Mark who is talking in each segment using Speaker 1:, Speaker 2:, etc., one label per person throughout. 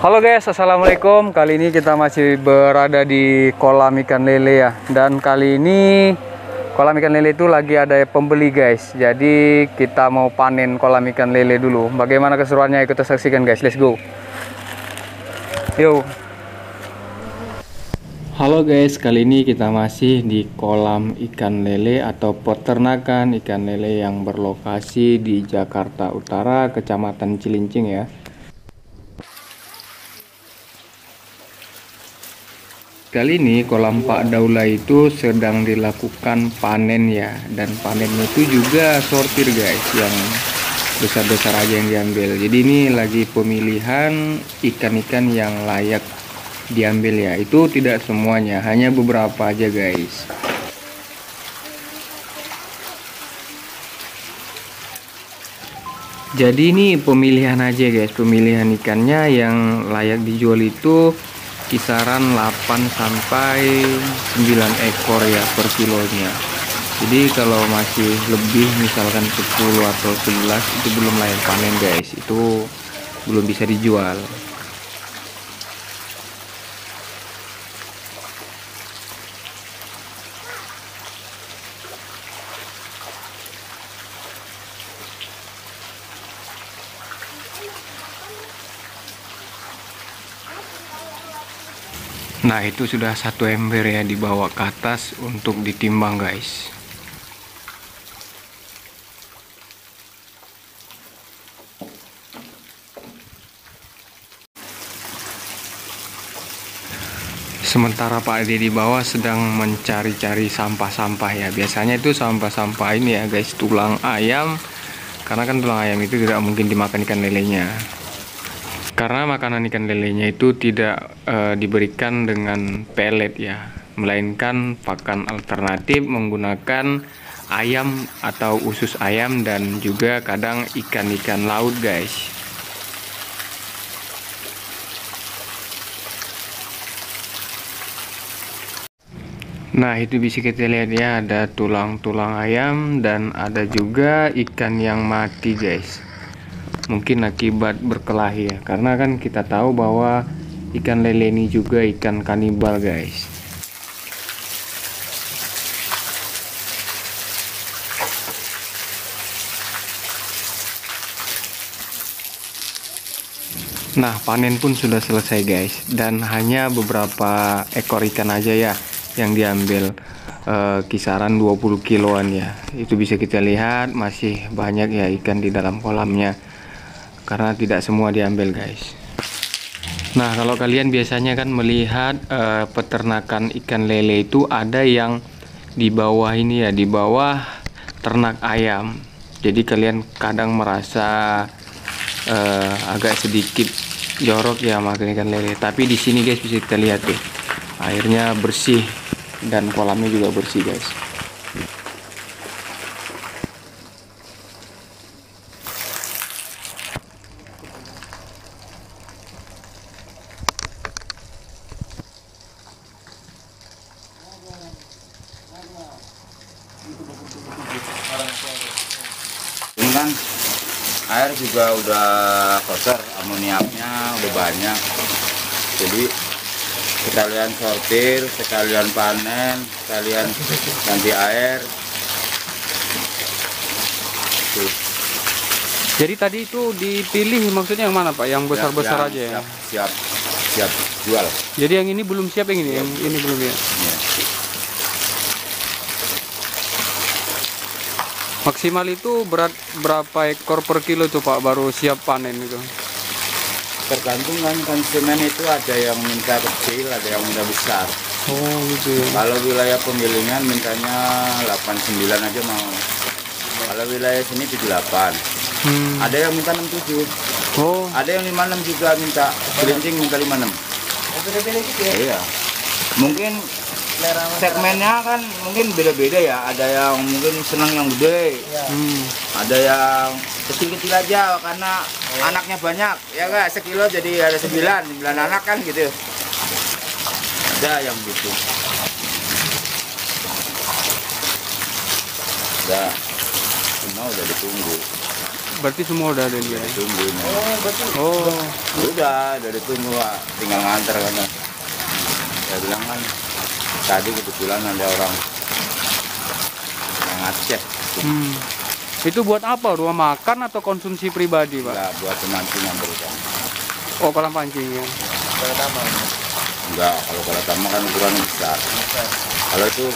Speaker 1: Halo guys, assalamualaikum. Kali ini kita masih berada di kolam ikan lele ya. Dan kali ini kolam ikan lele itu lagi ada pembeli guys. Jadi kita mau panen kolam ikan lele dulu. Bagaimana keseruannya ikut saksikan guys. Let's go. Yo. Halo guys, kali ini kita masih di kolam ikan lele atau peternakan ikan lele yang berlokasi di Jakarta Utara, Kecamatan Cilincing ya. Kali ini kolam Pak Daula itu sedang dilakukan panen ya dan panen itu juga sortir guys yang besar-besar aja yang diambil jadi ini lagi pemilihan ikan-ikan yang layak diambil ya. Itu tidak semuanya hanya beberapa aja guys. Jadi ini pemilihan aja guys. Pemilihan ikannya yang layak dijual itu kisaran 8 sampai 9 ekor ya per kilonya. Jadi kalau masih lebih misalkan 10 atau 11 itu belum layak panen guys. Itu belum bisa dijual Nah itu sudah satu ember ya dibawa ke atas untuk ditimbang guys. Sementara Pak Ade di bawah sedang mencari-cari sampah-sampah ya. Biasanya itu sampah-sampah ini ya guys Tulang ayam. Karena kan tulang ayam itu tidak mungkin dimakan ikan lelenya karena makanan ikan lelenya itu tidak e, diberikan dengan pelet ya. Melainkan pakan alternatif menggunakan ayam atau usus ayam dan juga kadang ikan-ikan laut guys. Nah itu bisa kita lihat ya. Ada tulang-tulang ayam dan ada juga ikan yang mati guys mungkin akibat berkelahi ya. Karena kan kita tahu bahwa ikan lele ini juga ikan kanibal guys. Nah panen pun sudah selesai guys. Dan hanya beberapa ekor ikan aja ya yang diambil e, kisaran 20 kiloan ya. Itu bisa kita lihat masih banyak ya ikan di dalam kolamnya karena tidak semua diambil guys. Nah kalau kalian biasanya kan melihat uh, peternakan ikan lele itu ada yang di bawah ini ya di bawah ternak ayam. Jadi kalian kadang merasa uh, agak sedikit jorok ya makan ikan lele. Tapi di sini guys bisa kita lihat tuh airnya bersih dan kolamnya juga bersih guys
Speaker 2: ini kan air juga udah kotor amoniaknya udah banyak. Jadi sekalian sortir sekalian panen sekalian ganti air.
Speaker 1: Tuh. jadi tadi itu dipilih maksudnya yang mana pak? Yang besar-besar aja ya?
Speaker 2: siap, siap siap jual.
Speaker 1: Jadi yang ini belum siap yang ini yang ini belum ya, ya. Maksimal itu berat berapa ekor per kilo tuh Pak baru siap panen itu?
Speaker 2: Tergantung kan konsumen itu ada yang minta kecil, ada yang minta besar.
Speaker 1: Oh gitu ya.
Speaker 2: Kalau wilayah penggilingan mintanya 89 aja mau. Kalau wilayah sini 78. Hmm. Ada yang minta 67. Oh. Ada yang 56 juga minta. Gelincing minta 56. Ya? Iya. Mungkin segmennya kan mungkin beda-beda ya. Ada yang mungkin senang yang gede. Ya. hmm. ada yang kecil-kecil aja karena oh. anaknya banyak. Ya enggak sekilo jadi ada sembilan. Sembilan anak kan gitu. Ada yang gitu. Ada. Tunggu
Speaker 1: berarti semua udah ada di
Speaker 2: udah ditunggu ini. oh
Speaker 1: betul oh.
Speaker 2: Udah udah ditunggu Pak. tinggal nganter kan saya bilang kan tadi kebetulan ada orang yang ngaceh
Speaker 1: hmm. itu buat apa? Rumah makan atau konsumsi pribadi pak?
Speaker 2: Enggak, buat pemancingan terutama
Speaker 1: oh kolam pancingnya
Speaker 2: kolam tambang enggak kalau kolam tambang kan ukurannya besar. Kalau itu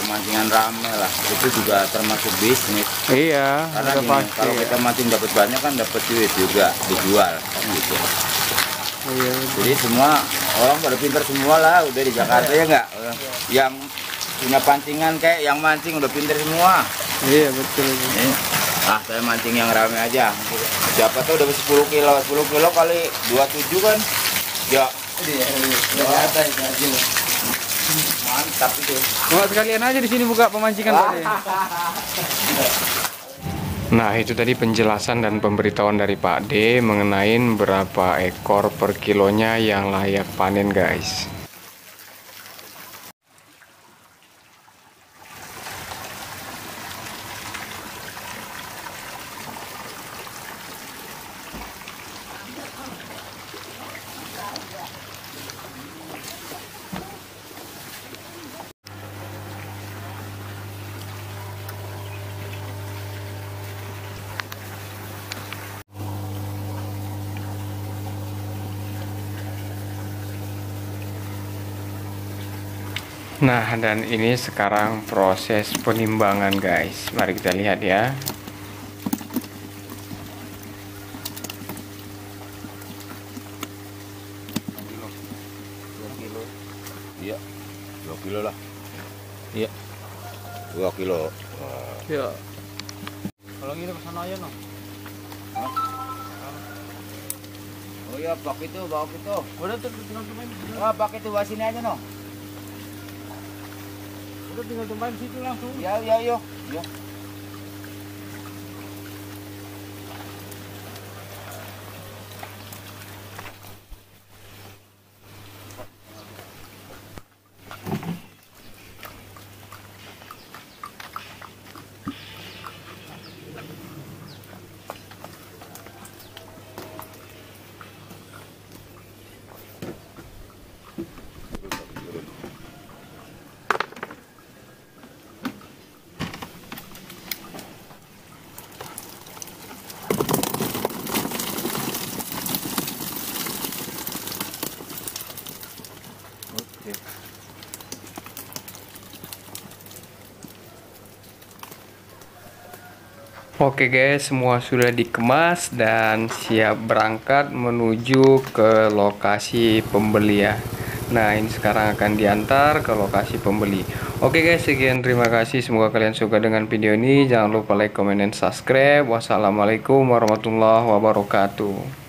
Speaker 2: pemancingan rame lah. Itu juga termasuk bisnis.
Speaker 1: Iya
Speaker 2: karena gini,
Speaker 1: pasti,
Speaker 2: kalau
Speaker 1: ya.
Speaker 2: kita mancing dapat banyak kan dapat duit juga dijual kan gitu
Speaker 1: iya,
Speaker 2: jadi semua orang pada pintar semua lah udah di Jakarta ya enggak yang punya pancingan kayak yang mancing udah pintar semua.
Speaker 1: Iya betul
Speaker 2: ini ah saya mancing yang rame aja. Siapa tuh udah 10 kilo 10 kilo kali 27 kan? Ya. Mantap itu.
Speaker 1: Mau sekalian aja di sini buka pemancingan De. Nah itu tadi penjelasan dan pemberitahuan dari Pak D mengenai berapa ekor per kilonya yang layak panen guys. Nah dan ini sekarang proses penimbangan guys. Mari kita lihat ya.
Speaker 2: Dua kilo. Iya. Dua kilo lah. Iya. Dua kilo.
Speaker 1: Ya Kalau gitu ke sana aja no
Speaker 2: oh iya bak itu bak itu.
Speaker 1: Udah tuh
Speaker 2: wah bak itu bawa sini aja no
Speaker 1: tinggal tumpahin situ langsung.
Speaker 2: Ya ya yo. Yo
Speaker 1: Oke guys, semua sudah dikemas dan siap berangkat menuju ke lokasi pembeli ya. Nah, ini sekarang akan diantar ke lokasi pembeli. Oke guys, sekian terima kasih. Semoga kalian suka dengan video ini. Jangan lupa like, comment, dan subscribe. Wassalamualaikum warahmatullahi wabarakatuh.